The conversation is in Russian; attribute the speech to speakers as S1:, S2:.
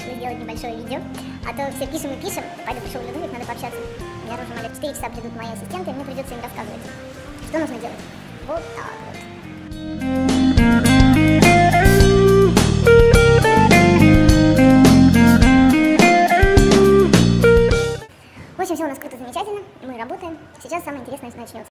S1: решили сделать небольшое видео, а то все пишем и пишем, пойду пошел Людовик, надо пообщаться. У меня уже малю 4 часа придут мои ассистенты, и мне придется им рассказывать, что нужно делать. Вот так вот. В общем, все у нас круто, замечательно, мы работаем, сейчас самое интересное начнется.